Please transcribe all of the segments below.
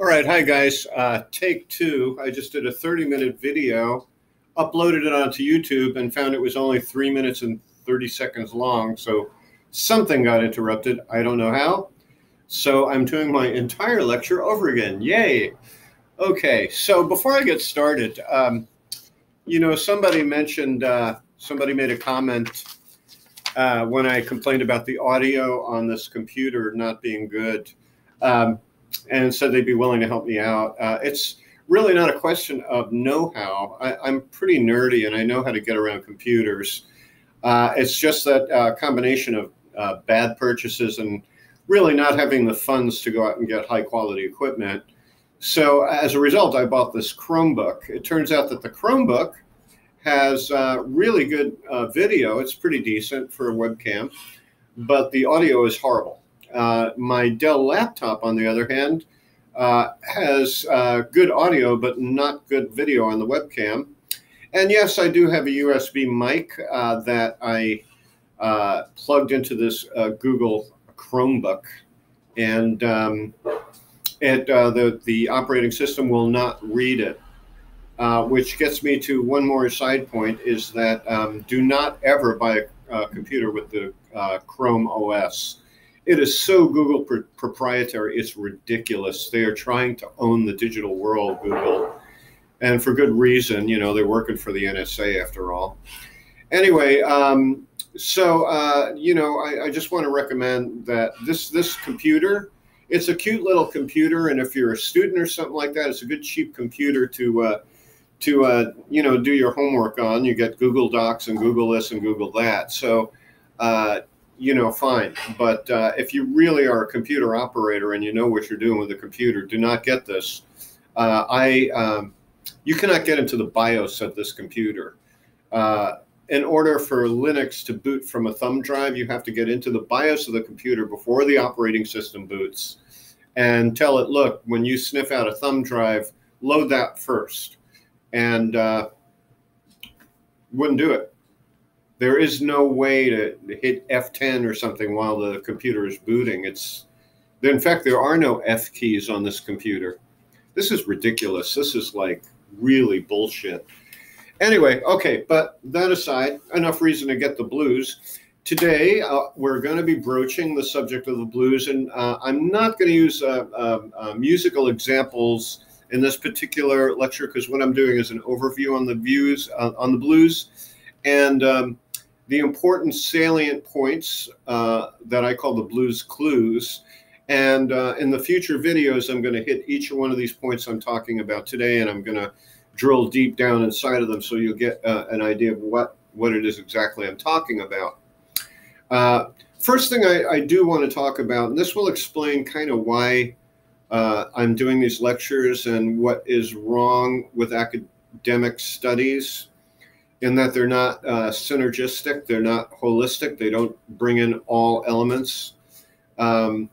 All right, hi guys. Uh, take two. I just did a 30 minute video, uploaded it onto YouTube, and found it was only three minutes and 30 seconds long. So something got interrupted. I don't know how. So I'm doing my entire lecture over again. Yay. Okay, so before I get started, um, you know, somebody mentioned, uh, somebody made a comment uh, when I complained about the audio on this computer not being good. Um, and said they'd be willing to help me out. Uh, it's really not a question of know-how. I, am pretty nerdy and I know how to get around computers. Uh, it's just that uh, combination of uh, bad purchases and really not having the funds to go out and get high quality equipment. So as a result, I bought this Chromebook. It turns out that the Chromebook has uh, really good uh, video. It's pretty decent for a webcam, but the audio is horrible. Uh, my Dell laptop, on the other hand, uh, has uh, good audio but not good video on the webcam. And yes, I do have a USB mic uh, that I uh, plugged into this Google Chromebook, and um, it the the operating system will not read it. Uh, which gets me to one more side point is that um, do not ever buy a, a computer with the uh, Chrome OS. It is so Google pr- proprietary. It's ridiculous. They are trying to own the digital world, Google, and for good reason. You know, they're working for the NSA after all. Anyway, um, so uh, you know, I, I just want to recommend that this this computer. It's a cute little computer, and if you're a student or something like that, it's a good cheap computer to uh, to uh, you know do your homework on. You get Google Docs and Google this and Google that. So uh, you know, fine. But uh, if you really are a computer operator and you know what you're doing with a computer, do not get this. Uh, I, um, you cannot get into the BIOS of this computer. Uh, in order for Linux to boot from a thumb drive, you have to get into the BIOS of the computer before the operating system boots and tell it, look, when you sniff out a thumb drive, load that first. And uh, wouldn't do it there is no way to hit F10 or something while the computer is booting. It's in fact there are no F keys on this computer. This is ridiculous. This is like really bullshit. Anyway, okay, but that aside, enough reason to get the blues. Today, uh, we're going to be broaching the subject of the blues, and uh, I'm not going to use uh, um, uh, musical examples in this particular lecture because what I'm doing is an overview on the views uh, on the blues. And um, the important salient points uh, that I call the blues clues. And uh, in the future videos, I'm going to hit each one of these points I'm talking about today, and I'm going to drill deep down inside of them so you'll get uh, an idea of what, what it is exactly I'm talking about. Uh, first thing I, I, do want to talk about, and this will explain kind of why uh, I'm doing these lectures and what is wrong with academic studies in that they're not uh, synergistic, they're not holistic, they don't bring in all elements. Um,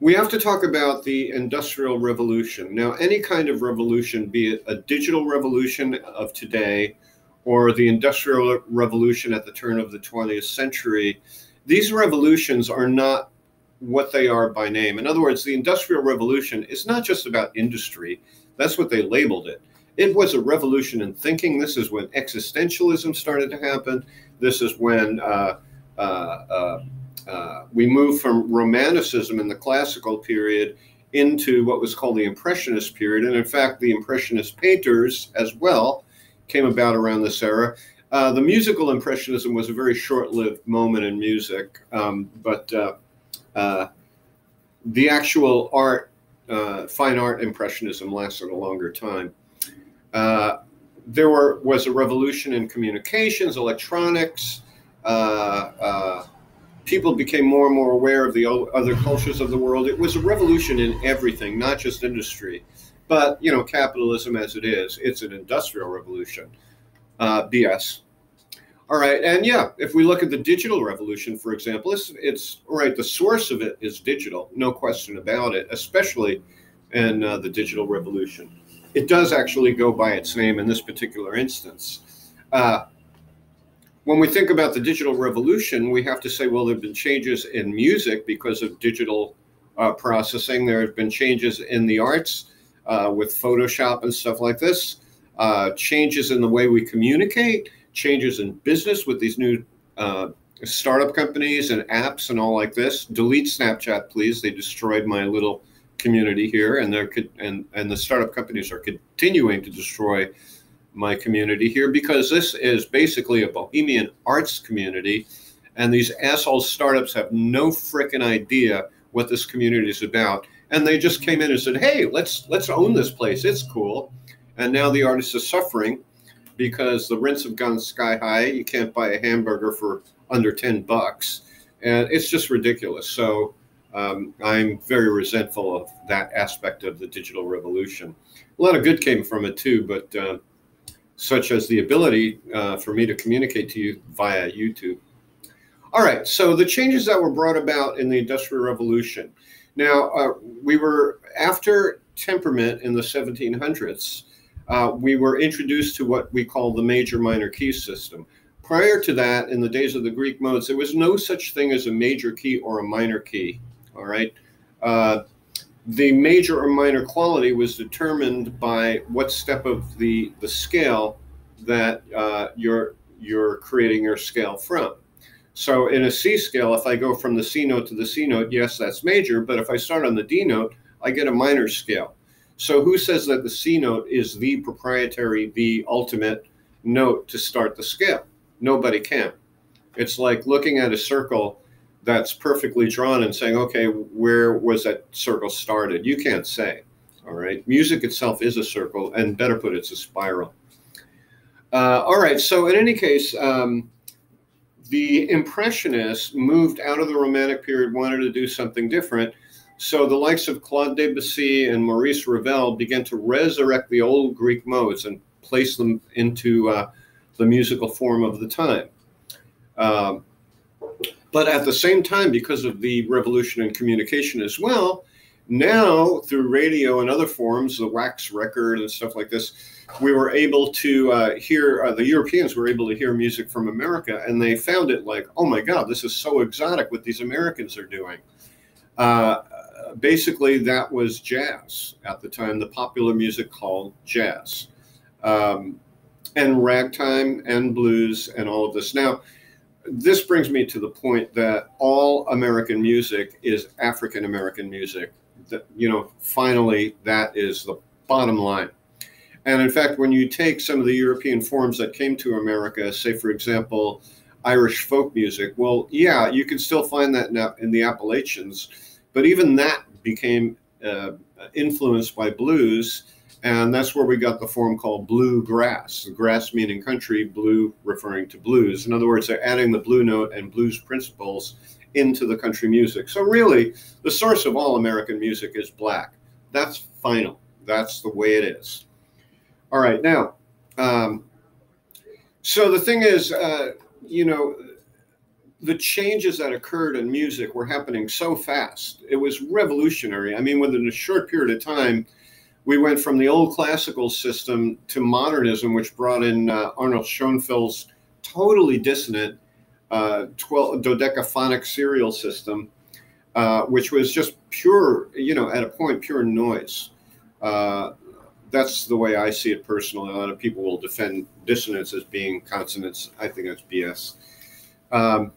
we have to talk about the Industrial Revolution. Now, any kind of revolution, be it a digital revolution of today or the Industrial Revolution at the turn of the 20th century, these revolutions are not what they are by name. In other words, the Industrial Revolution is not just about industry, that's what they labeled it it was a revolution in thinking. This is when existentialism started to happen. This is when uh, uh, uh, uh, we moved from Romanticism in the classical period into what was called the Impressionist period. And in fact, the Impressionist painters as well came about around this era. Uh, the musical Impressionism was a very short lived moment in music, um, but uh, the actual art, fine art Impressionism lasted a longer time. Uh, there were, was a revolution in communications, electronics. Uh, uh, people became more and more aware of the other cultures of the world. It was a revolution in everything, not just industry. But, you know, capitalism as it is, it's an industrial revolution. Uh, BS. All right, and yeah, if we look at the digital revolution, for example, it's, it's right. The source of it is digital, no question about it. Especially in uh, the digital revolution it does actually go by its name in this particular instance. Uh, when we think about the digital revolution, we have to say, well, there have been changes in music because of digital uh, processing. There have been changes in the arts uh, with Photoshop and stuff like this, uh, changes in the way we communicate, changes in business with these new uh, startup companies and apps and all like this. Delete Snapchat, please. They destroyed my little community here, and they're and and the startup companies are continuing to destroy my community here because this is basically a bohemian arts community, and these asshole startups have no freaking idea what this community is about, and they just came in and said, "Hey, let's let's own this place. It's cool," and now the artists are suffering because the rents have gone sky high. You can't buy a hamburger for under 10 bucks. And it's just ridiculous. So um, I'm very resentful of that aspect of the digital revolution. A lot of good came from it too, but uh, such as the ability uh, for me to communicate to you via YouTube. All right, so the changes that were brought about in the Industrial Revolution. Now, uh, we were after temperament in the 1700s, uh, we were introduced to what we call the major minor key system. Prior to that, in the days of the Greek modes, there was no such thing as a major key or a minor key. All right. Uh, the major or minor quality was determined by what step of the the scale that uh, you're you're creating your scale from. So in a C scale, if I go from the C note to the C note, yes, that's major. But if I start on the D note, I get a minor scale. So who says that the C note is the proprietary, the ultimate note to start the scale? nobody can. It's like looking at a circle that's perfectly drawn and saying, okay, where was that circle started? You can't say. All right. Music itself is a circle, and better put, it's a spiral. Uh, all right. So, in any case, um, the Impressionists moved out of the Romantic period, wanted to do something different. So, the likes of Claude Debussy and Maurice Ravel began to resurrect the old Greek modes and place them into uh, the musical form of the time. Um, but at the same time, because of the revolution in communication as well, now through radio and other forms, the wax record and stuff like this, we were able to uh, hear, uh, the Europeans were able to hear music from America, and they found it like, oh my God, this is so exotic what these Americans are doing. Uh, basically, that was jazz at the time, the popular music called jazz. Um, and ragtime and blues and all of this. Now, this brings me to the point that all American music is African American music. That you know, finally, that is the bottom line. And in fact, when you take some of the European forms that came to America, say for example, Irish folk music, well, yeah, you can still find that now in the Appalachians, but even that became uh, influenced by blues and that's where we got the form called bluegrass. Grass meaning country, blue referring to blues. In other words, they're adding the blue note and blues principles into the country music. So, really, the source of all American music is black. That's final. That's the way it is. All right, now, um, so the thing is, uh, you know, the changes that occurred in music were happening so fast. It was revolutionary. I mean, within a short period of time, we went from the old classical system to modernism, which brought in uh, Arnold Schoenfeld's totally dissonant uh, 12 dodecaphonic serial system, uh, which was just pure, you know, at a point, pure noise. Uh, that's the way I see it personally. A lot of people will defend dissonance as being consonance. I think that's BS. Um,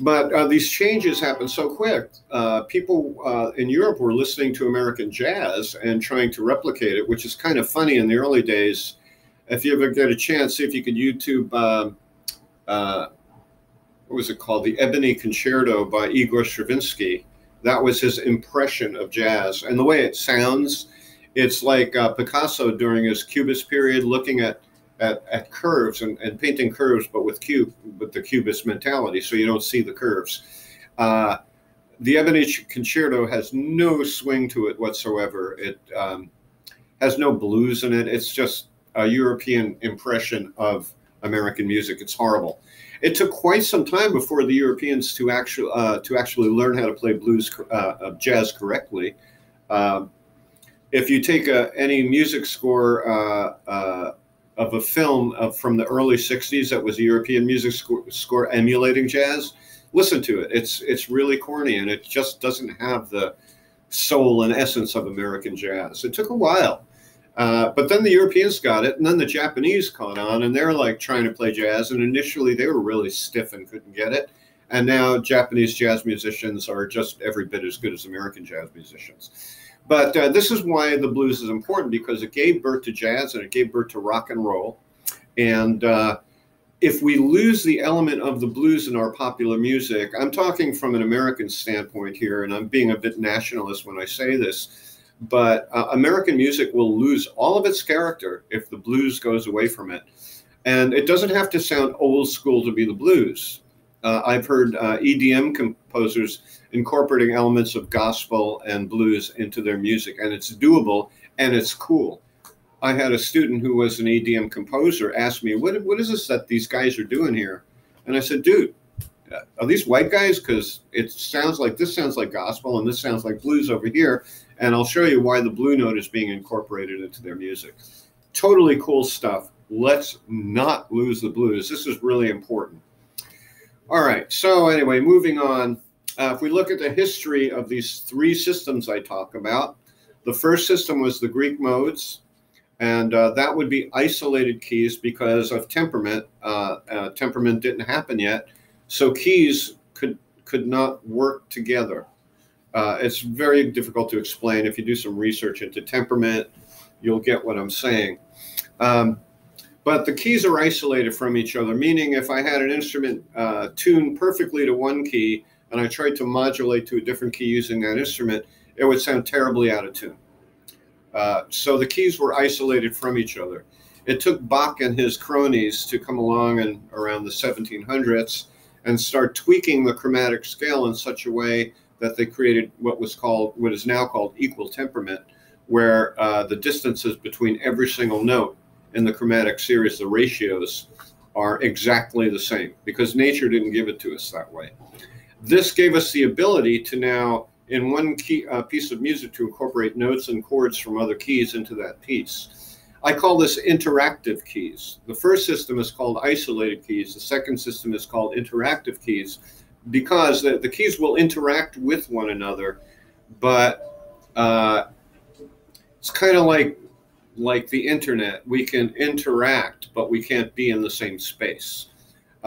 but uh, these changes happen so quick. Uh, people uh, in Europe were listening to American jazz and trying to replicate it, which is kind of funny in the early days. If you ever get a chance, see if you could YouTube, um, uh, what was it called? The Ebony Concerto by Igor Stravinsky. That was his impression of jazz. And the way it sounds, it's like uh, Picasso during his Cubist period looking at at, at curves and, and painting curves, but with cube with the cubist mentality, so you don't see the curves. Uh, the Ebony Concerto has no swing to it whatsoever. It um, has no blues in it. It's just a European impression of American music. It's horrible. It took quite some time before the Europeans to actually uh, to actually learn how to play blues uh, jazz correctly. Um, if you take a, any music score uh, uh, of a film of, from the early 60s that was a European music score, score, emulating jazz. listen to it. It's it's really corny and it just doesn't have the soul and essence of American jazz. It took a while. Uh, but then the Europeans got it, and then the Japanese caught on, and they're like trying to play jazz. And initially, they were really stiff and couldn't get it. And now Japanese jazz musicians are just every bit as good as American jazz musicians. But uh, this is why the blues is important because it gave birth to jazz and it gave birth to rock and roll. And uh, if we lose the element of the blues in our popular music, I'm talking from an American standpoint here, and I'm being a bit nationalist when I say this, but uh, American music will lose all of its character if the blues goes away from it. And it doesn't have to sound old school to be the blues. Uh, I've heard uh, EDM composers incorporating elements of gospel and blues into their music, and it's doable and it's cool. I had a student who was an EDM composer ask me, "What what is this that these guys are doing here?" And I said, "Dude, uh, are these white guys? Because it sounds like this sounds like gospel and this sounds like blues over here, and I'll show you why the blue note is being incorporated into their music. Totally cool stuff. Let's not lose the blues. This is really important." All right. So anyway, moving on. Uh, if we look at the history of these three systems I talk about, the first system was the Greek modes, and uh, that would be isolated keys because of temperament. Uh, uh temperament didn't happen yet, so keys could could not work together. Uh, it's very difficult to explain. If you do some research into temperament, you'll get what I'm saying. Um, but the keys are isolated from each other, meaning if I had an instrument uh, tuned perfectly to one key and I tried to modulate to a different key using that instrument, it would sound terribly out of tune. Uh, so the keys were isolated from each other. It took Bach and his cronies to come along in around the 1700s and start tweaking the chromatic scale in such a way that they created what was called, what is now called equal temperament, where uh, the distances between every single note in the chromatic series, the ratios are exactly the same because nature didn't give it to us that way. This gave us the ability to now, in one key, uh, piece of music, to incorporate notes and chords from other keys into that piece. I call this interactive keys. The first system is called isolated keys. The second system is called interactive keys because the, the keys will interact with one another, but uh, it's kind of like like the internet, we can interact, but we can't be in the same space.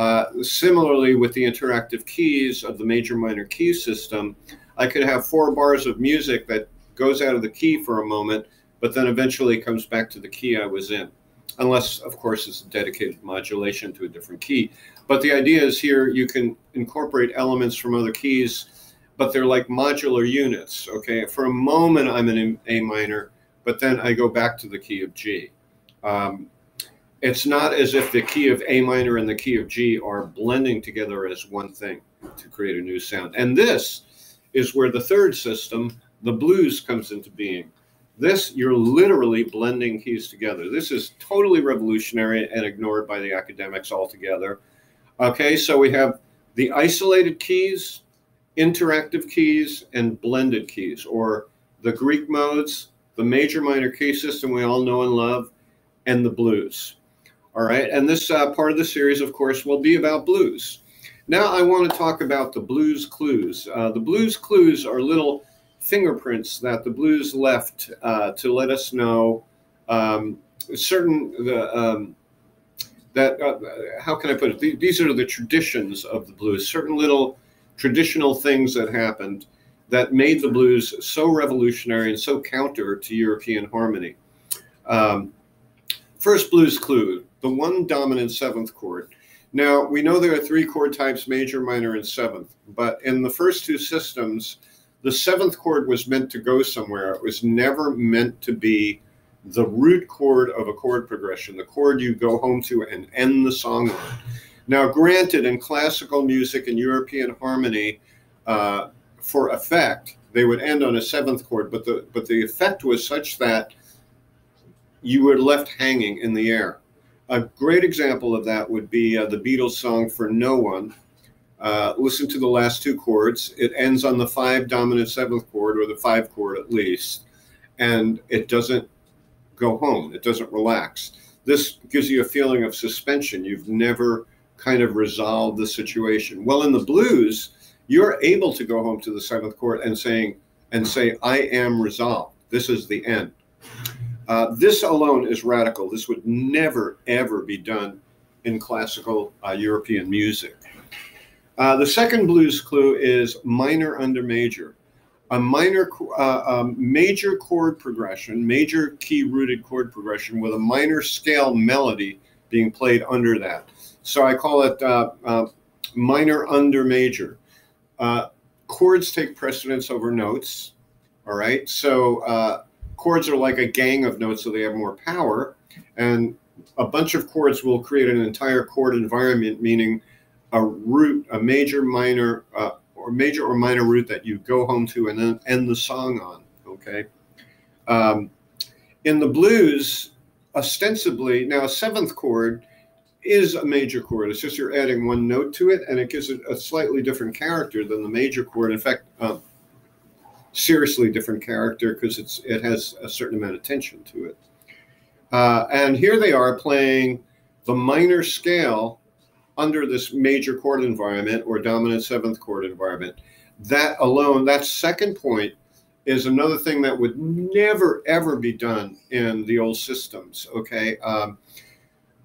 Uh, similarly, with the interactive keys of the major minor key system, I could have four bars of music that goes out of the key for a moment, but then eventually comes back to the key I was in. Unless, of course, it's a dedicated modulation to a different key. But the idea is here you can incorporate elements from other keys, but they're like modular units. Okay, for a moment I'm in A minor, but then I go back to the key of G. Um, it's not as if the key of A minor and the key of G are blending together as one thing to create a new sound. And this is where the third system, the blues, comes into being. This, you're literally blending keys together. This is totally revolutionary and ignored by the academics altogether. Okay, so we have the isolated keys, interactive keys, and blended keys, or the Greek modes, the major minor key system we all know and love, and the blues. All right, and this uh, part of the series, of course, will be about blues. Now I want to talk about the blues clues. Uh, the blues clues are little fingerprints that the blues left uh, to let us know um, certain the um, that uh, how can I put it? These are the traditions of the blues. Certain little traditional things that happened that made the blues so revolutionary and so counter to European harmony. Um, first blues clue, the one dominant seventh chord. Now, we know there are three chord types, major, minor, and seventh, but in the first two systems, the seventh chord was meant to go somewhere. It was never meant to be the root chord of a chord progression, the chord you go home to and end the song on. Now, granted, in classical music and European harmony, uh, for effect, they would end on a seventh chord, but the but the effect was such that you were left hanging in the air. A great example of that would be uh, the Beatles song "For No One." Uh, listen to the last two chords. It ends on the five dominant seventh chord, or the five chord at least, and it doesn't go home. It doesn't relax. This gives you a feeling of suspension. You've never kind of resolved the situation. Well, in the blues, you're able to go home to the seventh chord and saying and say, "I am resolved. This is the end." Uh, this alone is radical. This would never ever be done in classical uh, European music. Uh, the second blues clue is minor under major. A minor, uh, um, major chord progression, major key rooted chord progression with a minor scale melody being played under that. So I call it uh, minor under major. Chords take precedence over notes. All right. So chords are like a gang of notes, so they have more power. And a bunch of chords will create an entire chord environment, meaning a root, a major, minor, uh, or major or minor root that you go home to and then end the song on. Okay. Um, in the blues, ostensibly, now a seventh chord is a major chord. It's just you're adding one note to it, and it gives it a slightly different character than the major chord. In fact, um, seriously different character because it's it has a certain amount of tension to it. Uh, and here they are playing the minor scale under this major chord environment or dominant seventh chord environment. That alone, that second point, is another thing that would never ever be done in the old systems. Okay. Um,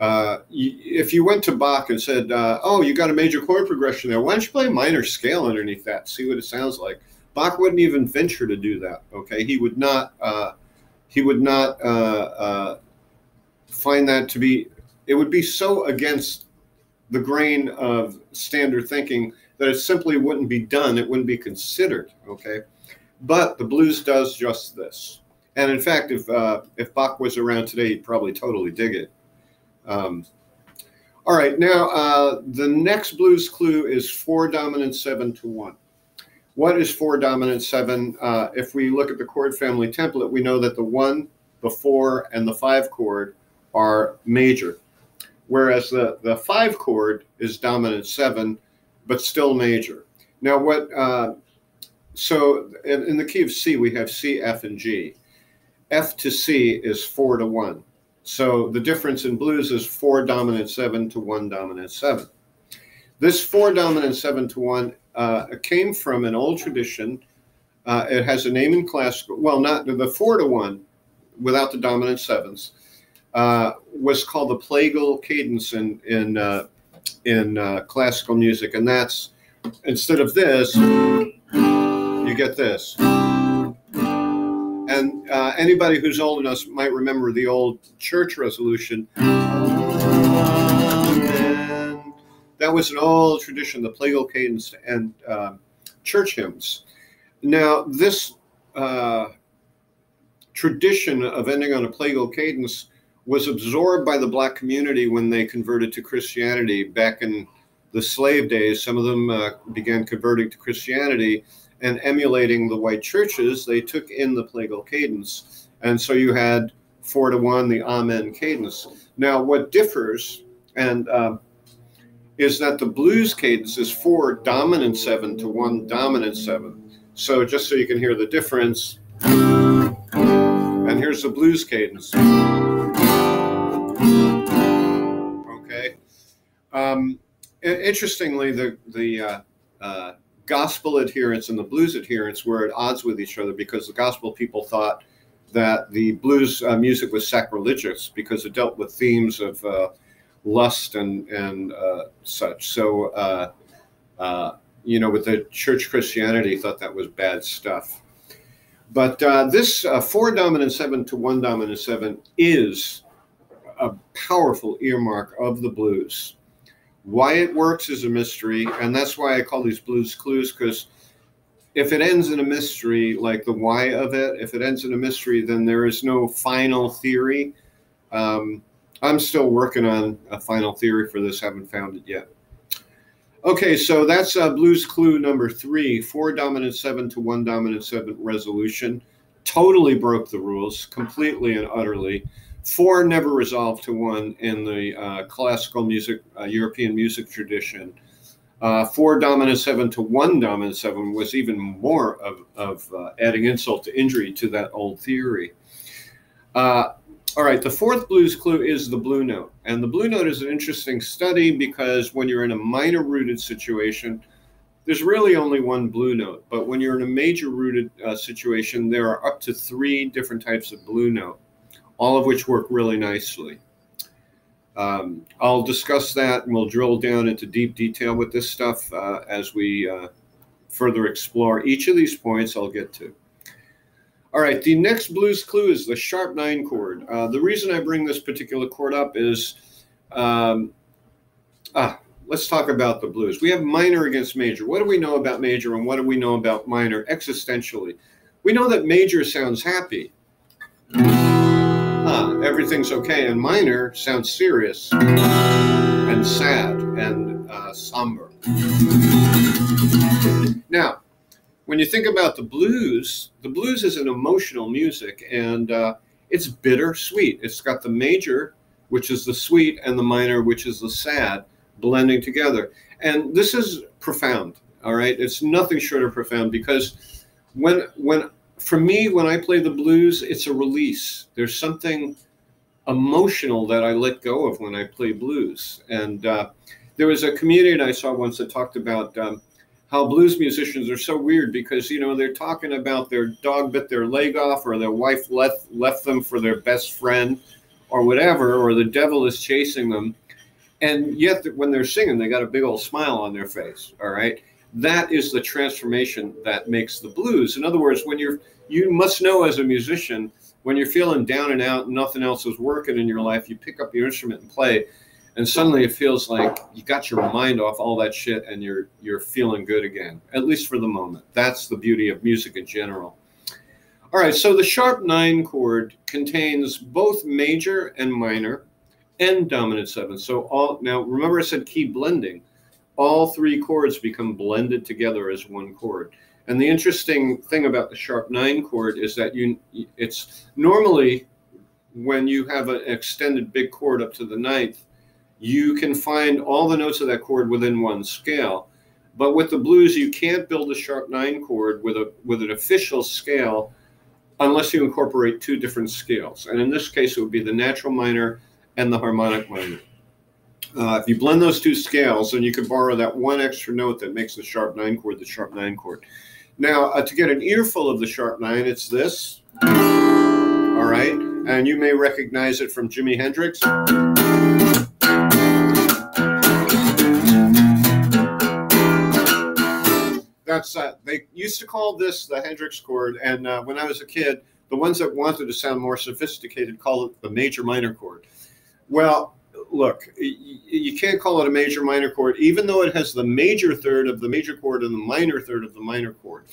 uh, if you went to Bach and said, uh, "Oh, you got a major chord progression there. Why don't you play a minor scale underneath that? See what it sounds like." Bach wouldn't even venture to do that. Okay, he would not. Uh, he would not uh, uh, find that to be. It would be so against the grain of standard thinking that it simply wouldn't be done. It wouldn't be considered. Okay, but the blues does just this. And in fact, if uh, if Bach was around today, he'd probably totally dig it. Um, all right, now uh, the next blues clue is four dominant seven to one. What is four dominant seven? Uh, if we look at the chord family template, we know that the one, the four, and the five chord are major, whereas the, the five chord is dominant seven, but still major. Now, what, uh, so in, in the key of C, we have C, F, and G. F to C is four to one. So the difference in blues is four dominant seven to one dominant seven. This four dominant seven to one uh, came from an old tradition. Uh, it has a name in classical. Well, not the four to one, without the dominant sevens, uh, was called the plagal cadence in in uh, in uh, classical music, and that's instead of this, you get this. And uh, anybody who's old enough might remember the old church resolution. That was an old tradition, the plagal cadence and uh, church hymns. Now, this uh, tradition of ending on a plagal cadence was absorbed by the black community when they converted to Christianity back in the slave days. Some of them uh, began converting to Christianity and emulating the white churches, they took in the plagal cadence. And so you had four to one, the Amen cadence. Now, what differs and uh, is that the blues cadence is four dominant seven to one dominant seven. So just so you can hear the difference, and here's the blues cadence. Okay. Um, interestingly, the the uh, uh, gospel adherents and the blues adherents were at odds with each other because the gospel people thought that the blues uh, music was sacrilegious because it dealt with themes of uh, lust and and uh, such. So uh, uh, you know, with the church Christianity, thought that was bad stuff. But uh, this four dominant seven to one dominant seven is a powerful earmark of the blues. Why it works is a mystery, and that's why I call these blues clues because if it ends in a mystery, like the why of it, if it ends in a mystery, then there is no final theory. Um, I'm still working on a final theory for this, haven't found it yet. Okay, so that's uh, blues clue number three four dominant seven to one dominant seven resolution. Totally broke the rules completely and utterly. Four never resolved to one in the uh, classical music, uh, European music tradition. Uh, four dominant seven to one dominant seven was even more of, of uh, adding insult to injury to that old theory. All right, the fourth blues clue is the blue note. And the blue note is an interesting study because when you're in a minor rooted situation, there's really only one blue note. But when you're in a major rooted uh, situation, there are up to three different types of blue note, all of which work really nicely. Um, I'll discuss that and we'll drill down into deep detail with this stuff uh, as we uh, further explore each of these points I'll get to. All right, the next blues clue is the sharp nine chord. Uh, the reason I bring this particular chord up is, um, ah, let's talk about the blues. We have minor against major. What do we know about major and what do we know about minor existentially? We know that major sounds happy. Ah, everything's okay. And minor sounds serious and sad and uh, somber. Now, when you think about the blues, the blues is an emotional music and uh, it's bittersweet. It's got the major, which is the sweet, and the minor, which is the sad, blending together. And this is profound. All right, it's nothing short of profound because when when for me when I play the blues, it's a release. There's something emotional that I let go of when I play blues. And uh, there was a comedian I saw once that talked about. Um, how blues musicians are so weird because you know they're talking about their dog bit their leg off or their wife left left them for their best friend or whatever or the devil is chasing them. And yet when they're singing they got a big old smile on their face all right? That is the transformation that makes the blues. In other words when you're you must know as a musician when you're feeling down and out and nothing else is working in your life you pick up your instrument and play and suddenly it feels like you got your mind off all that shit and you're you're feeling good again at least for the moment. That's the beauty of music in general. All right so the sharp nine chord contains both major and minor and dominant seven. So all now remember i said key blending. All three chords become blended together as one chord. And the interesting thing about the sharp nine chord is that you it's normally when you have an extended big chord up to the ninth you can find all the notes of that chord within one scale. But with the blues, you can't build a sharp nine chord with a with an official scale unless you incorporate two different scales. And in this case, it would be the natural minor and the harmonic minor. Uh, if you blend those two scales, then you can borrow that one extra note that makes the sharp nine chord the sharp nine chord. Now, uh, to get an earful of the sharp nine, it's this. All right. And you may recognize it from Jimi Hendrix. That's uh, they used to call this the Hendrix chord, and uh, when I was a kid, the ones that wanted to sound more sophisticated called it the major minor chord. Well, look, you can't call it a major minor chord, even though it has the major third of the major chord and the minor third of the minor chord.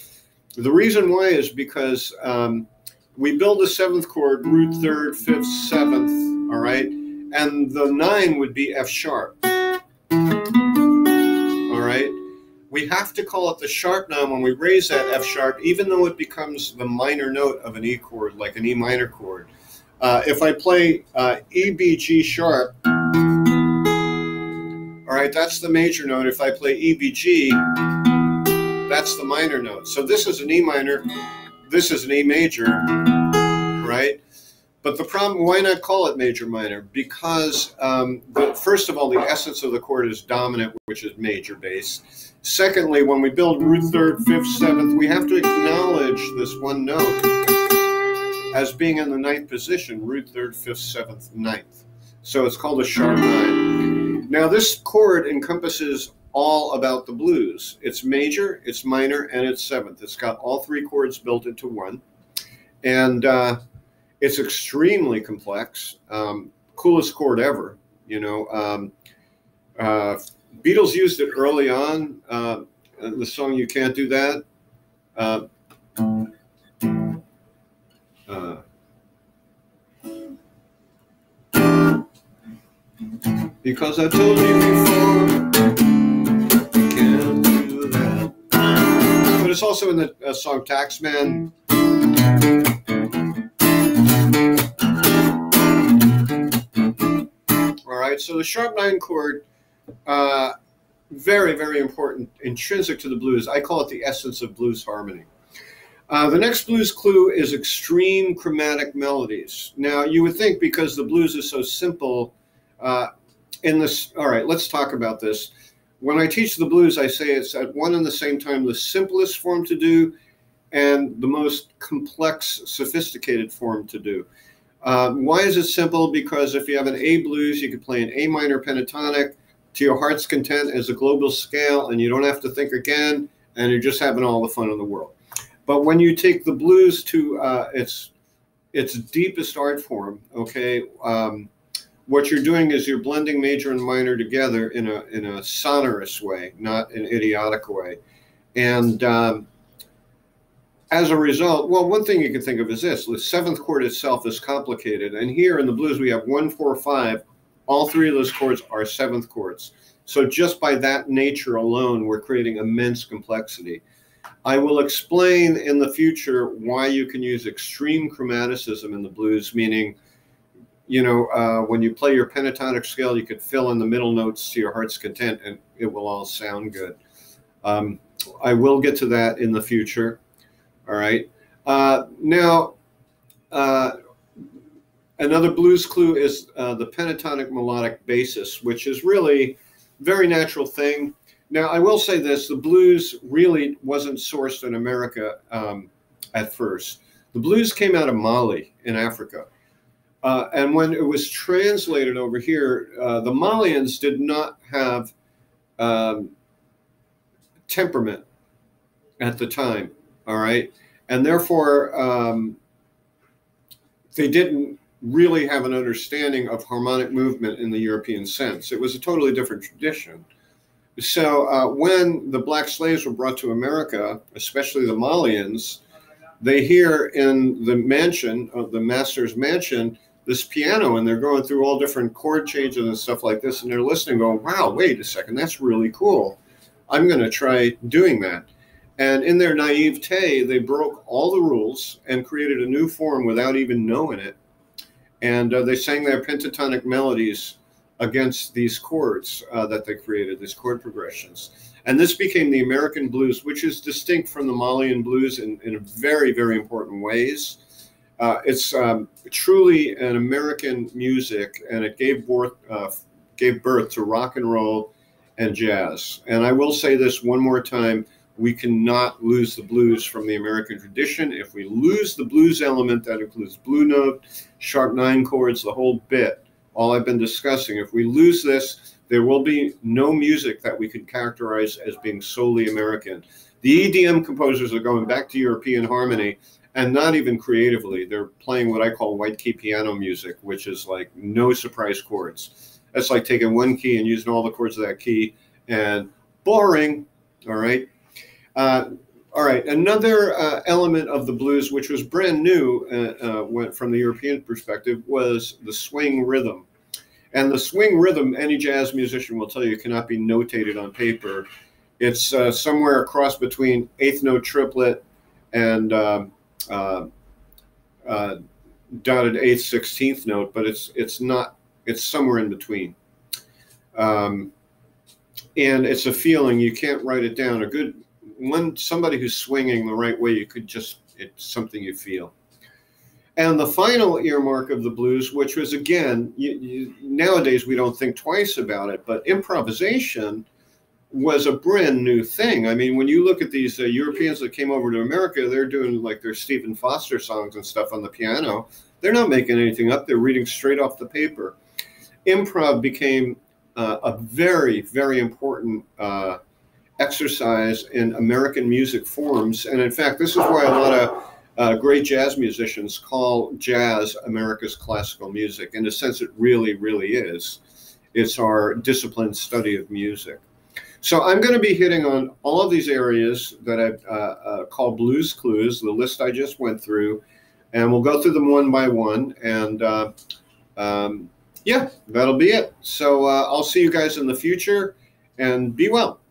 The reason why is because um, we build a seventh chord, root third, fifth, seventh, all right, and the nine would be F sharp. We have to call it the sharp now when we raise that F sharp, even though it becomes the minor note of an E chord, like an E minor chord. Uh, if I play uh, E, B, G sharp, all right, that's the major note. If I play E, B, G, that's the minor note. So this is an E minor, this is an E major, right? But the problem, why not call it major minor? Because, um, the, first of all, the essence of the chord is dominant, which is major bass. Secondly, when we build root third, fifth, seventh, we have to acknowledge this one note as being in the ninth position root third, fifth, seventh, ninth. So it's called a sharp nine. Now, this chord encompasses all about the blues. It's major, it's minor, and it's seventh. It's got all three chords built into one. And uh, it's extremely complex. Um, coolest chord ever. You know, um, uh, Beatles used it early on. Uh, the song "You Can't Do That." Uh, uh because I told you before, you can't do that. But it's also in the uh, song "Taxman." All right, So the sharp nine chord, uh, very, very important, intrinsic to the blues. I call it the essence of blues harmony. Uh, the next blues clue is extreme chromatic melodies. Now, you would think because the blues is so simple, uh, in this, all right, let's talk about this. When I teach the blues, I say it's at one and the same time the simplest form to do and the most complex, sophisticated form to do. Uh, why is it simple? Because if you have an A blues, you could play an A minor pentatonic to your heart's content as a global scale, and you don't have to think again, and you're just having all the fun in the world. But when you take the blues to uh, its its deepest art form, okay, um, what you're doing is you're blending major and minor together in a in a sonorous way, not an idiotic way, and um, as a result, well, one thing you can think of is this: the seventh chord itself is complicated, and here in the blues we have one, four, five. All three of those chords are seventh chords. So just by that nature alone, we're creating immense complexity. I will explain in the future why you can use extreme chromaticism in the blues, meaning, you know, uh, when you play your pentatonic scale, you could fill in the middle notes to your heart's content and it will all sound good. Um, I will get to that in the future. All right. Uh, now, uh, another blues clue is uh, the pentatonic melodic basis, which is really very natural thing. Now, I will say this: the blues really wasn't sourced in America um, at first. The blues came out of Mali in Africa. Uh, and when it was translated over here, uh, the Malians did not have um, temperament at the time. All right. And therefore, um, they didn't really have an understanding of harmonic movement in the European sense. It was a totally different tradition. So uh, when the black slaves were brought to America, especially the Malians, they hear in the mansion of the master's mansion this piano and they're going through all different chord changes and stuff like this and they're listening going wow wait a second that's really cool i'm going to try doing that and in their naivete, they broke all the rules and created a new form without even knowing it. And uh, they sang their pentatonic melodies against these chords uh, that they created, these chord progressions. And this became the American blues, which is distinct from the Malian blues in, in very, very important ways. Uh, it's um, truly an American music, and it gave birth, uh, gave birth to rock and roll and jazz. And I will say this one more time we cannot lose the blues from the American tradition. If we lose the blues element, that includes blue note, sharp nine chords, the whole bit, all I've been discussing. If we lose this, there will be no music that we could characterize as being solely American. The EDM composers are going back to European harmony and not even creatively. They're playing what I call white key piano music, which is like no surprise chords. That's like taking one key and using all the chords of that key and boring. All right. Uh, all right, another uh, element of the blues, which was brand new uh, uh, from the European perspective, was the swing rhythm. And the swing rhythm, any jazz musician will tell you, cannot be notated on paper. It's uh, somewhere across between eighth note triplet and um, uh, dotted eighth, sixteenth note, but it's it's not. It's somewhere in between. Um, and it's a feeling you can't write it down. A good when somebody who's swinging the right way, you could just, it's something you feel. And the final earmark of the blues, which was again, you, you, nowadays we don't think twice about it, but improvisation was a brand new thing. I mean, when you look at these uh, Europeans that came over to America, they're doing like their Stephen Foster songs and stuff on the piano. They're not making anything up, they're reading straight off the paper. Improv became uh, a very, very important uh, exercise in American music forms. And in fact, this is why a lot of uh, great jazz musicians call jazz America's classical music. In a sense, it really, really is. It's our disciplined study of music. So I'm going to be hitting on all of these areas that I've uh, uh, called blues clues, the list I just went through, and we'll go through them one by one. And uh, um, yeah, that'll be it. So uh, I'll see you guys in the future, and be well.